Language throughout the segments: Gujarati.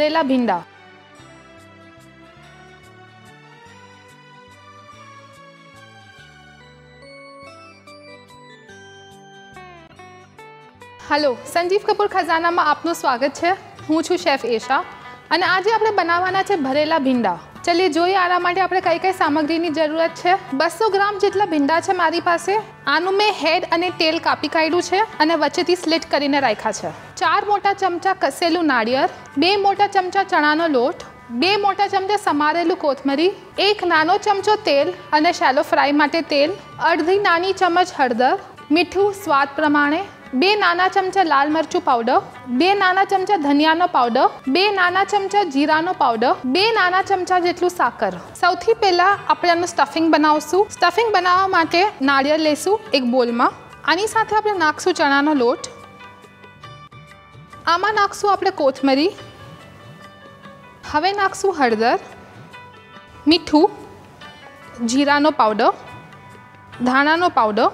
ભરેલા ભીંડા. હલો, સંજીવ કપૂર ખજાનામાં આપનું સ્વાગત છે. હું છું શેફ એશા. અને આજે આપણે બનાવવાના છે ભરેલા ભીંડા. ચલીએ, જોઈએ આના માટે આપણે કઈ કઈ સામગ્રીની જરૂરત છે. બસો ગ્રામ જેટલા ભીંડા છે મારી પાસે. આનું મેં હેડ અને તેલ કાપી કાઢ્યું છે અને વચ્ચેથી સ્લિટ કરીને રાખ્યા છે. ચાર મોટા ચમચા કસેલું નાળિયેર, બે મોટા ચમચા ચણાનો લોટ, બે મોટા ચમચા સમારેલું કોથમરી, એક નાનો ચમચો તેલ અને શેલો ફ્રાય માટે તેલ, અડધી નાની ચમચ હળદર, મીઠું સ્વાદ પ્રમાણે બે નાના ચમચા લાલ મરચું પાવડર બે નાના ચમચા ધનિયાનો પાવડર બે નાના ચમચા જીરાનો પાવડર બે નાના ચમચા જેટલું સાકર. સૌથી પહેલાં આપણે આનું સ્ટફિંગ બનાવશું. સ્ટફિંગ બનાવવા માટે નાળિયેર લેશું એક બોલમાં. આની સાથે આપણે નાખશું ચણાનો લોટ. આમાં નાખશું આપણે કોથમરી. હવે નાખશું હળદર, મીઠું, જીરાનો પાવડર ધાણાનો પાવડર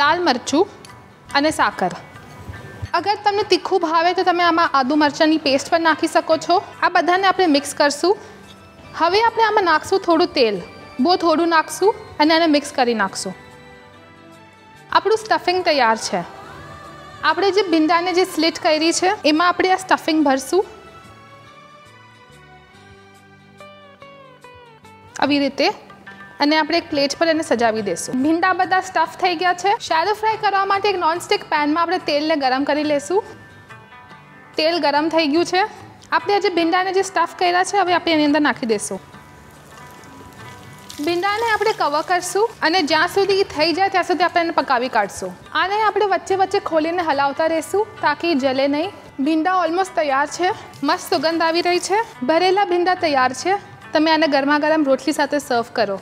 લાલ મરચું અને સાકર. અગર તમને તીખું ભાવે તો તમે આમાં આદુ મરચાંની પેસ્ટ પણ નાખી શકો છો. આ બધાને આપણે મિક્સ કરશું. હવે આપણે આમાં નાખશું થોડું તેલ. બહુ થોડું નાખશું અને એને મિક્સ કરી નાખશું. આપણું સ્ટફિંગ તૈયાર છે. આપણે જે બિંદાને જે સ્લિટ કરી છે, એમાં આપણે આ સ્ટફિંગ ભરશું. આવી રીતે અને આપણે એક પ્લેટ પર એને સજાવી દઈશું ભીંડા બધા સ્ટફ થઈ ગયા છે. શેલો ફ્રાય કરવા માટે એક નોનસ્ટિક પેનમાં આપણે તેલને ગરમ કરી લઈશું તેલ ગરમ થઈ ગયું છે. આપણે આજે ભીંડાને જે સ્ટફ કર્યા છે, હવે આપણે એની અંદર નાખી દઈશું ભીંડાને આપણે કવર કરશું અને જ્યાં સુધી થઈ જાય ત્યાં સુધી આપણે એને પકાવી કાઢશું. આને આપણે વચ્ચે વચ્ચે ખોલીને હલાવતા રહીશું તાકી જલે નહીં. ભીંડા ઓલમોસ્ટ તૈયાર છે. મસ્ત સુગંધ આવી રહી છે. ભરેલા ભીંડા તૈયાર છે. તમે આને ગરમા ગરમ રોટલી સાથે સર્વ કરો.